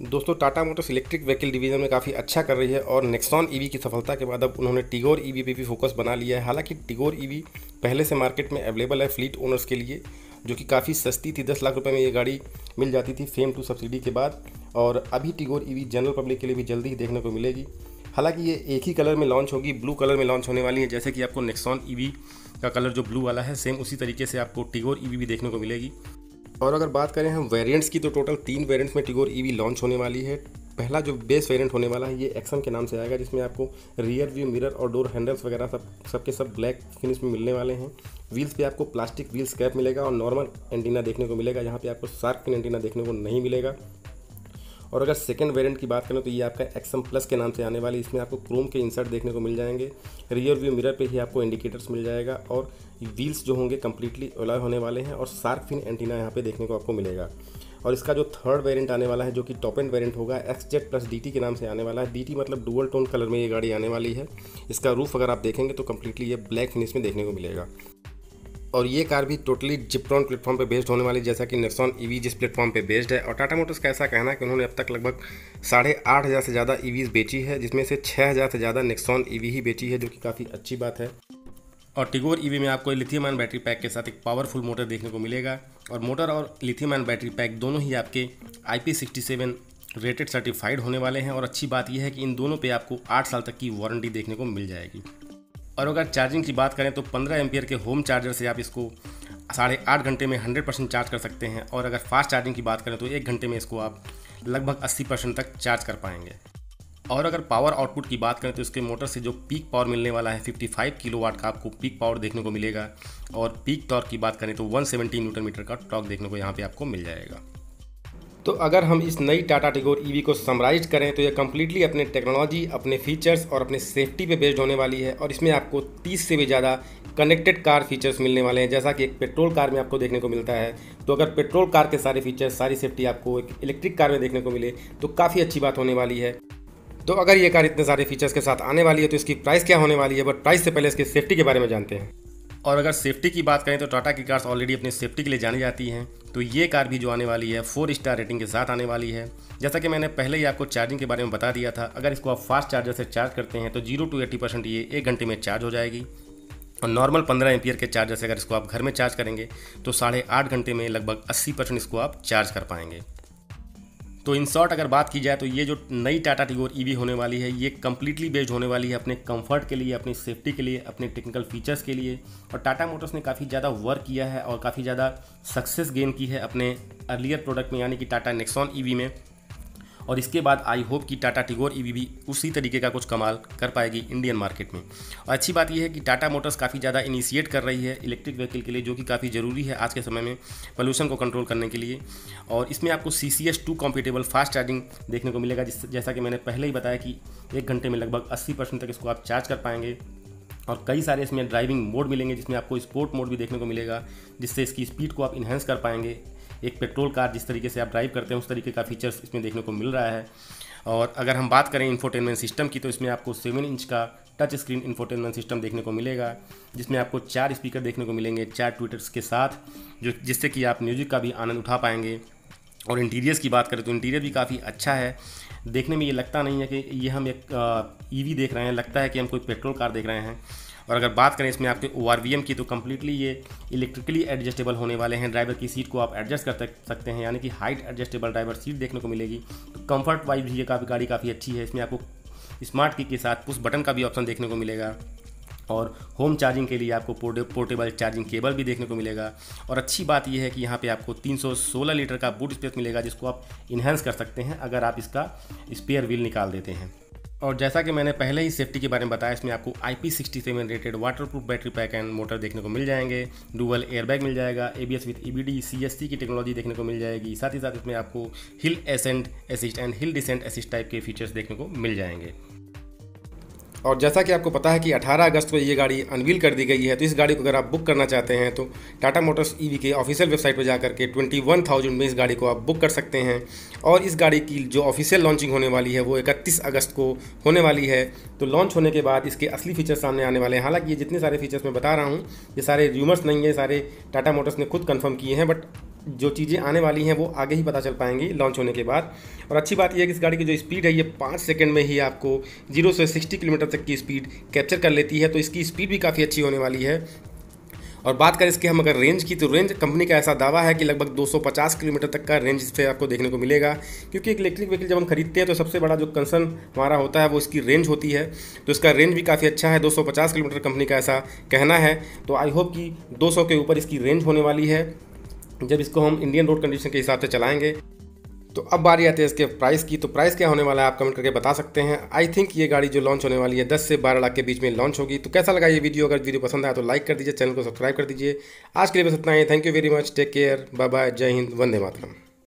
दोस्तों, Tata motors electric vehicle division में काफ़ी अच्छा कर रही है और नेक्सॉन ईवी की सफलता के बाद अब उन्होंने टिगोर ईवी पे भी फोकस बना लिया है। हालाँकि टिगोर ईवी पहले से मार्केट में अवेलेबल है फ्लीट ओनर्स के लिए, जो कि काफ़ी सस्ती थी। दस लाख रुपए में ये गाड़ी मिल जाती थी फेम टू सब्सिडी के बाद और अभी टिगोर ईवी जनरल पब्लिक के लिए भी जल्दी ही देखने को मिलेगी। हालाँकि ये एक ही कलर में लॉन्च होगी ब्लू कलर में लॉन्च होने वाली है, जैसे कि आपको नेक्सॉन ईवी का कलर जो ब्लू वाला है सेम उसी तरीके से आपको टिगोर ईवी भी देखने को मिलेगी। और अगर बात करें हम वेरिएंट्स की तो टोटल तीन वेरिएंट्स में टिगोर ईवी लॉन्च होने वाली है। पहला जो बेस वेरिएंट होने वाला है, ये एक्सन के नाम से आएगा, जिसमें आपको रियर व्यू मिरर और डोर हैंडल्स वगैरह सब, सबके सब ब्लैक फिनिश में मिलने वाले हैं। व्हील्स पे आपको प्लास्टिक व्हील्स कैप मिलेगा और नॉर्मल एंटीना देखने को मिलेगा यहाँ पे आपको शार्क पिन एंटीना देखने को नहीं मिलेगा। और अगर सेकेंड वेरियंट की बात करें तो ये आपका एक्सम प्लस के नाम से आने वाली इसमें आपको क्रोम के इंसर्ट देखने को मिल जाएँगे। रियर व्यू मिरर पर ही आपको इंडिकेटर्स मिल जाएगा और व्हील्स जो होंगे कम्प्लीटली अलॉय होने वाले हैं और सार्क फिन एंटीना यहाँ पे देखने को आपको मिलेगा। और इसका जो थर्ड वेरिएंट आने वाला है, जो कि टॉप एंड वेरिएंट होगा एक्स जेट प्लस डी के नाम से आने वाला है। DT मतलब डुअल टोन कलर में ये गाड़ी आने वाली है। इसका रूफ अगर आप देखेंगे तो कम्प्लीटली ये ब्लैक फिनिश में देखने को मिलेगा। और ये कार भी टोटली जिप्ट्रॉन प्लेटफॉर्म पे बेस्ड होने वाली, जैसा कि नेक्सॉन ईवी जिस प्लेटफॉर्म पे बेस्ड है। और टाटा मोटर्स का ऐसा कहना है कि उन्होंने अब तक लगभग साढ़े आठ हज़ार से ज़्यादा ईवीज़ बेची है, जिसमें से छः हज़ार से ज़्यादा नेक्सॉन ईवी ही बेची है, जो कि काफ़ी अच्छी बात है। और टिगोर ईवी में आपको लिथियम आयन बैटरी पैक के साथ एक पावरफुल मोटर देखने को मिलेगा। और मोटर और लिथियम आयन बैटरी पैक दोनों ही आपके आई रेटेड सर्टिफाइड होने वाले हैं। और अच्छी बात यह है कि इन दोनों पे आपको आठ साल तक की वारंटी देखने को मिल जाएगी। और अगर चार्जिंग की बात करें तो 15 एम्पियर के होम चार्जर से आप इसको साढ़े आठ घंटे में 100 परसेंट चार्ज कर सकते हैं और अगर फास्ट चार्जिंग की बात करें तो एक घंटे में इसको आप लगभग 80 परसेंट तक चार्ज कर पाएँगे। और अगर पावर आउटपुट की बात करें तो इसके मोटर से जो पीक पावर मिलने वाला है 55 किलोवाट का आपको पीक पावर देखने को मिलेगा और पीक टॉर्क की बात करें तो 170 न्यूटन मीटर का टॉर्क देखने को यहाँ पे आपको मिल जाएगा। तो अगर हम इस नई टाटा टिगोर ईवी को समराइज करें तो ये कम्प्लीटली अपने टेक्नोलॉजी अपने फीचर्स और अपने सेफ्टी पे बेस्ड होने वाली है और इसमें आपको 30 से भी ज़्यादा कनेक्टेड कार फीचर्स मिलने वाले हैं, जैसा कि एक पेट्रोल कार में आपको देखने को मिलता है। तो अगर पेट्रोल कार के सारे फीचर्स सारी सेफ्टी आपको एक इलेक्ट्रिक कार में देखने को मिले तो काफ़ी अच्छी बात होने वाली है। तो अगर ये कार इतने सारे फीचर्स के साथ आने वाली है तो इसकी प्राइस क्या होने वाली है? बट प्राइस से पहले इसकी सेफ्टी के बारे में जानते हैं। और अगर सेफ्टी की बात करें तो टाटा की कार्स ऑलरेडी अपनी सेफ्टी के लिए जानी जाती हैं। तो ये कार भी जो आने वाली है फोर स्टार रेटिंग के साथ आने वाली है। जैसा कि मैंने पहले ही आपको चार्जिंग के बारे में बता दिया था, अगर इसको आप फास्ट चार्जर से चार्ज करते हैं तो ज़ीरो टू एट्टी परसेंट ये एक घंटे में चार्ज हो जाएगी। और नॉर्मल पंद्रह एम्पियर के चार्जर से अगर इसको आप घर में चार्ज करेंगे तो साढ़े आठ घंटे में लगभग अस्सी परसेंट इसको आप चार्ज कर पाएँगे। तो इन शॉर्ट अगर बात की जाए तो ये जो नई टाटा टिगोर ईवी होने वाली है, ये कम्प्लीटली बेस्ड होने वाली है अपने कंफर्ट के लिए, अपनी सेफ्टी के लिए, अपने टेक्निकल फीचर्स के लिए। और टाटा मोटर्स ने काफ़ी ज़्यादा वर्क किया है और काफ़ी ज़्यादा सक्सेस गेन की है अपने अर्लियर प्रोडक्ट में, यानी कि टाटा नेक्सॉन ईवी में। और इसके बाद आई होप कि टाटा टिगोर ईवी भी उसी तरीके का कुछ कमाल कर पाएगी इंडियन मार्केट में। और अच्छी बात यह है कि टाटा मोटर्स काफ़ी ज़्यादा इनिशिएट कर रही है इलेक्ट्रिक व्हीकल के लिए, जो कि काफ़ी ज़रूरी है आज के समय में पोल्यूशन को कंट्रोल करने के लिए। और इसमें आपको C C S two compatible fast charging देखने को मिलेगा, जिस कि मैंने पहले ही बताया कि एक घंटे में लगभग अस्सी परसेंट तक इसको आप चार्ज कर पाएँगे। और कई सारे इसमें ड्राइविंग मोड मिलेंगे, जिसमें आपको स्पोर्ट मोड भी देखने को मिलेगा, जिससे इसकी स्पीड को आप इन्हेंस कर पाएँगे। एक पेट्रोल कार जिस तरीके से आप ड्राइव करते हैं, उस तरीके का फीचर्स इसमें देखने को मिल रहा है। और अगर हम बात करें इन्फोटेनमेंट सिस्टम की तो इसमें आपको सेवन इंच का टच स्क्रीन इन्फोटेनमेंट सिस्टम देखने को मिलेगा, जिसमें आपको चार स्पीकर देखने को मिलेंगे, चार ट्विटर्स के साथ, जो जिससे कि आप म्यूज़िक का भी आनंद उठा पाएँगे। और इंटीरियर्स की बात करें तो इंटीरियर भी काफ़ी अच्छा है। देखने में ये लगता नहीं है कि ये हम एक ईवी देख रहे हैं, लगता है कि हम कोई पेट्रोल कार देख रहे हैं। और अगर बात करें इसमें आपके ORVM की तो कम्प्लीटली ये इलेक्ट्रिकली एडजस्टेबल होने वाले हैं। ड्राइवर की सीट को आप एडजस्ट कर सकते हैं, यानी कि हाइट एडजस्टेबल ड्राइवर सीट देखने को मिलेगी। तो कंफर्ट वाइज भी ये काफ़ी, गाड़ी काफ़ी अच्छी है। इसमें आपको स्मार्ट की के साथ पुश बटन का भी ऑप्शन देखने को मिलेगा। और होम चार्जिंग के लिए आपको पोर्टेबल चार्जिंग केबल भी देखने को मिलेगा। और अच्छी बात यह है कि यहाँ पे आपको 316 लीटर का बूट स्पेस मिलेगा, जिसको आप इन्हेंस कर सकते हैं, अगर आप इसका स्पेयर व्हील निकाल देते हैं। और जैसा कि मैंने पहले ही सेफ्टी के बारे में बताया, इसमें आपको I P sixty seven rated waterproof battery pack and motor देखने को मिल जाएँगे डुअल एयरबैग मिल जाएगा A B S with E B D C S C की टेक्नोलॉजी देखने को मिल जाएगी, साथ ही साथ इसमें आपको hill ascent assist and hill descent assist type के फीचर्स देखने को मिल जाएँगे। और जैसा कि आपको पता है कि 18 अगस्त को ये गाड़ी अनवील कर दी गई है तो इस गाड़ी को अगर आप बुक करना चाहते हैं तो टाटा मोटर्स ईवी के ऑफिशियल वेबसाइट पर जाकर के ट्वेंटी वन थाउज़ेंड में इस गाड़ी को आप बुक कर सकते हैं। और इस गाड़ी की जो ऑफिशियल लॉन्चिंग होने वाली है, वो इकतीस अगस्त को होने वाली है। तो लॉन्च होने के बाद इसके असली फीचर्स सामने आने वाले हैं। हालाँकि ये जितने सारे फीचर्स मैं बता रहा हूँ, ये सारे र्यूमर्स नहीं है, सारे टाटा मोटर्स ने खुद कन्फर्म किए हैं बट जो चीज़ें आने वाली हैं, वो आगे ही पता चल पाएँगी लॉन्च होने के बाद। और अच्छी बात यह है कि इस गाड़ी की जो स्पीड है, ये पाँच सेकंड में ही आपको ज़ीरो से सिक्सटी किलोमीटर तक की स्पीड कैप्चर कर लेती है तो इसकी स्पीड भी काफ़ी अच्छी होने वाली है। और बात करें इसके हम अगर रेंज की तो रेंज कंपनी का ऐसा दावा है कि लगभग 250 किलोमीटर तक का रेंज इस पर आपको देखने को मिलेगा। क्योंकि एक इलेक्ट्रिक व्हीकल जब हम खरीदते हैं तो सबसे बड़ा जो कंसर्न हमारा होता है, वो इसकी रेंज होती है। तो इसका रेंज भी काफ़ी अच्छा है 250 किलोमीटर कंपनी का ऐसा कहना है। तो आई होप कि 200 के ऊपर इसकी रेंज होने वाली है। जब इसको हम इंडियन रोड कंडीशन के हिसाब से चलाएँगे तो अब बारी आती है इसके प्राइस की। तो प्राइस क्या होने वाला है आप कमेंट करके बता सकते हैं। आई थिंक ये गाड़ी जो लॉन्च होने वाली है 10 से 12 लाख के बीच में लॉन्च होगी। तो कैसा लगा ये वीडियो अगर वीडियो पसंद आया तो लाइक कर दीजिए चैनल को सब्सक्राइब कर दीजिए। आज के लिए बस इतना ही। Thank you very much take care bye bye जय हिंद. वंदे मातरम.